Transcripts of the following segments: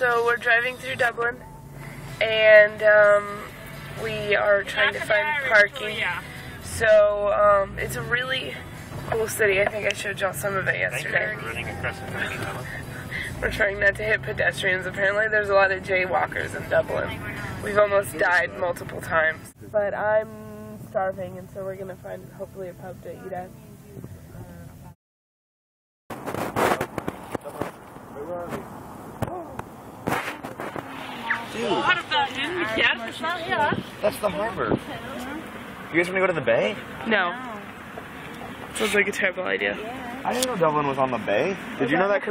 So we're driving through Dublin, and um, we are trying to find parking. So um, it's a really cool city. I think I showed y'all some of it yesterday. running across the parking lot. We're trying not to hit pedestrians. Apparently, there's a lot of jaywalkers in Dublin. We've almost died multiple times. But I'm starving, and so we're gonna find hopefully a pub to eat at. That's the harbor. You guys want to go to the bay? No. Sounds like a terrible idea. I didn't know Dublin was on the bay. Did you know that,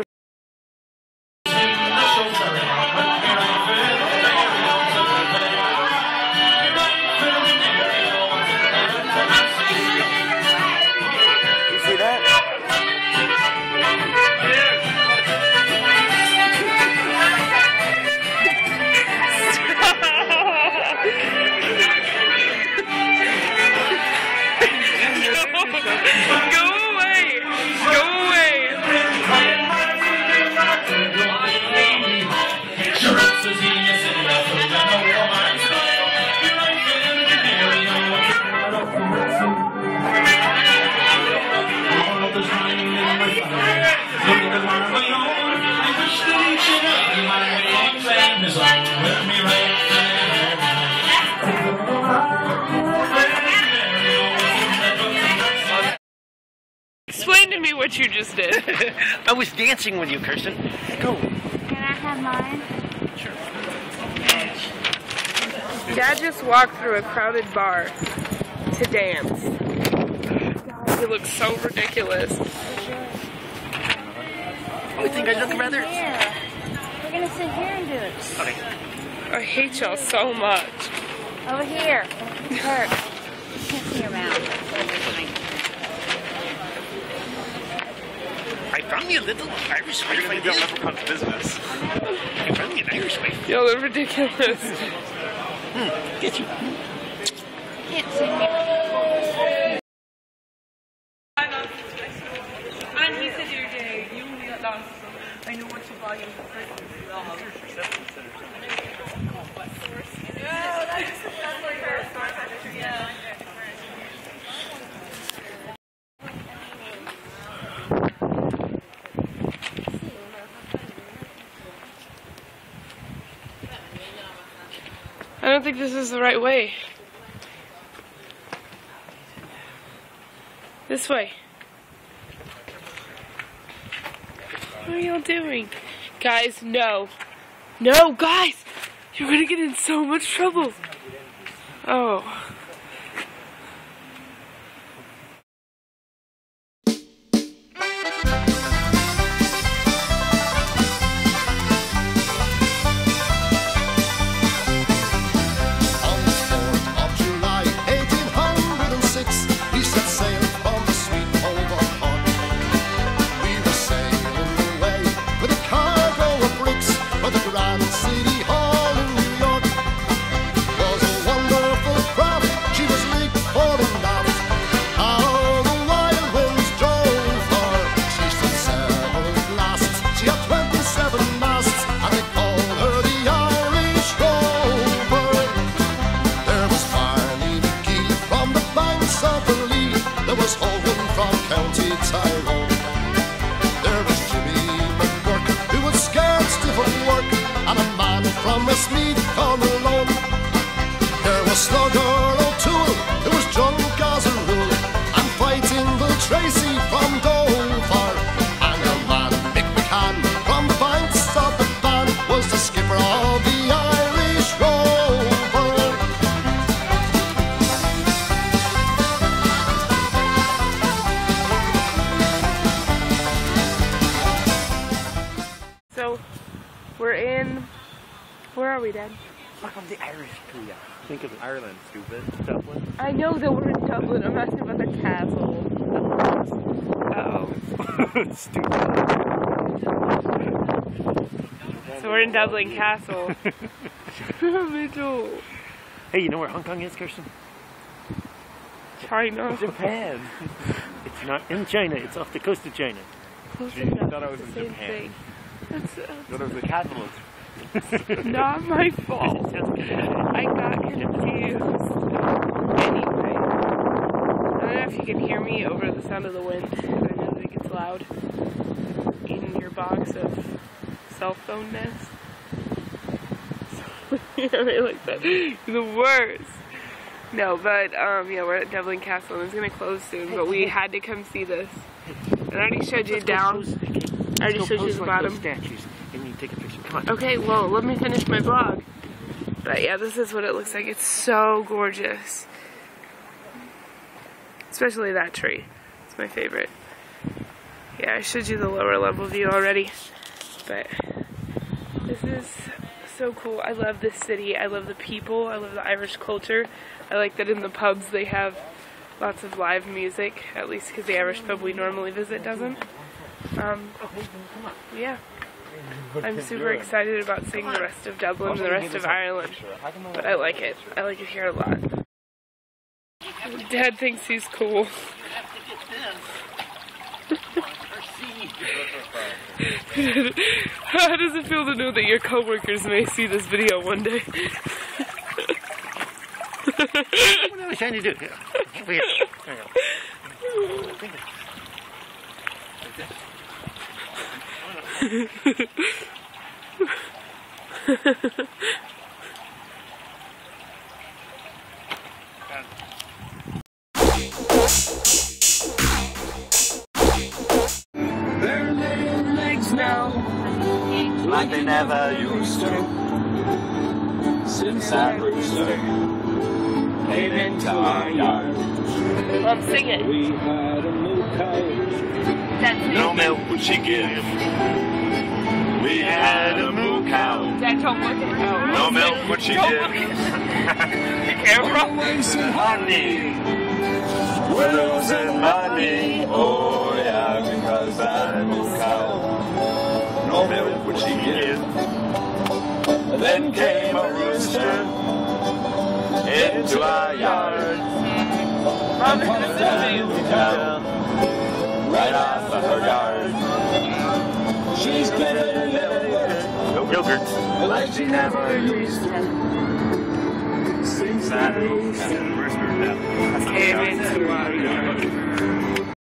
what you just did. I was dancing with you, Kirsten. Go. Can I have mine? Sure. Dad just walked through a crowded bar to dance. God, he looks so ridiculous. Oh, I think I look rather. Here. We're gonna sit here and do it. Okay. I hate y'all so much. Over here. Kurt. You can't see your mouth. I found me a little Irish wife. I did. leprechaun's business. I found me an Irish wife. Y'all are ridiculous. Hmm, get you. Can't see me. And he said you're gay. You lost. I know what you volume oh, I don't think this is the right way. This way. What are y'all doing? Guys, no. No, guys! You're gonna get in so much trouble. Oh. Fuck, I'm the Irish Korea. Think of Ireland, stupid. Dublin. I know that we're in Dublin. I'm asking about the castle. Oh. Stupid. So we're in Dublin Castle. Mitchell. Hey, you know where Hong Kong is, Kirsten? China. Japan. it's not in China. It's off the coast of China. Close You enough. thought I was It's in Japan. thing. That's, uh, What was the capital? Not my fault. I got confused. Anyway. I don't know if you can hear me over the sound of the wind. I know that it gets loud in your box of cell phone nest. I like that. The worst. No, but um, yeah, we're at Dublin Castle and it's gonna close soon. But we had to come see this. And I already showed you down. I already showed you the bottom. Statues, and you take a picture. Come on. Okay, well, let me finish my vlog. But yeah, this is what it looks like. It's so gorgeous. Especially that tree. It's my favorite. Yeah, I showed you the lower level view already. But this is so cool. I love this city. I love the people. I love the Irish culture. I like that in the pubs they have lots of live music, at least because the Irish pub we normally visit doesn't. Um, yeah. I'm super excited about seeing the rest of Dublin and the rest of Ireland. But I like it. I like it here a lot. Dad thinks he's cool. How does it feel to know that your coworkers may see this video one day? What are we trying to do? Here. Over here. There you go. Finger. Legs now. Like they never used to. Since that rooster came into our yard. Mom, sing it. We had a moo cow. Dad, sing No it. milk would she give. We had a moo cow. Dad, don't look at it. No milk would she Don't give. look at the camera. Honey, we're losing money. Oh yeah, because that moo cow. No milk would she give. Then came a rooster into our yard. Mom, this is Moo cow, right off of her yard. She's getting milk, yogurt, like she never used to. Since that moo cow came into our yard.